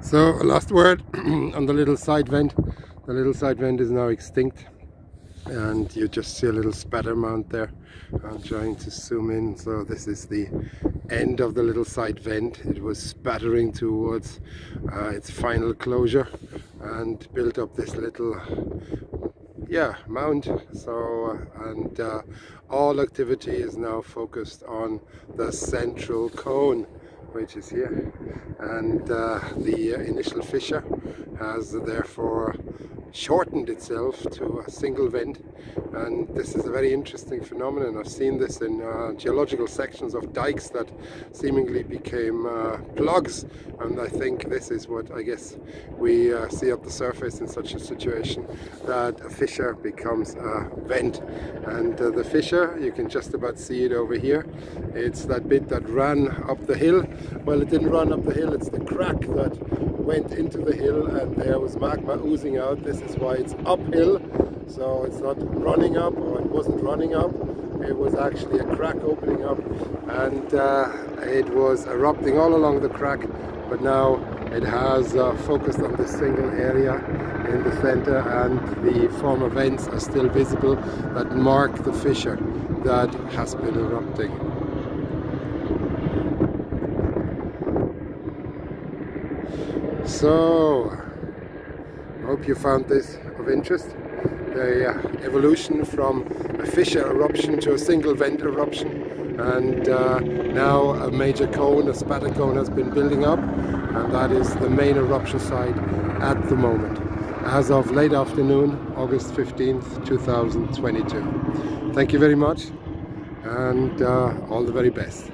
So last word on the little side vent. The little side vent is now extinct and you just see a little spatter mount there. I'm trying to zoom in so this is the end of the little side vent. It was spattering towards uh, its final closure and built up this little yeah mount so uh, and uh, all activity is now focused on the central cone which is here. And uh, the initial fissure has therefore shortened itself to a single vent. And this is a very interesting phenomenon. I've seen this in uh, geological sections of dikes that seemingly became uh, plugs. And I think this is what I guess we uh, see at the surface in such a situation that a fissure becomes a vent. And uh, the fissure you can just about see it over here. It's that bit that ran up the hill. Well it didn't run up the hill. It's the crack that went into the hill and there was magma oozing out this is why it's uphill. So it's not running up or it wasn't running up. It was actually a crack opening up and uh, it was erupting all along the crack. But now it has uh, focused on this single area in the center and the former vents are still visible that mark the fissure that has been erupting. So, hope you found this of interest. The uh, evolution from a fissure eruption to a single vent eruption. And uh, now a major cone, a spatter cone has been building up. And that is the main eruption site at the moment. As of late afternoon August 15th 2022 thank you very much and uh, all the very best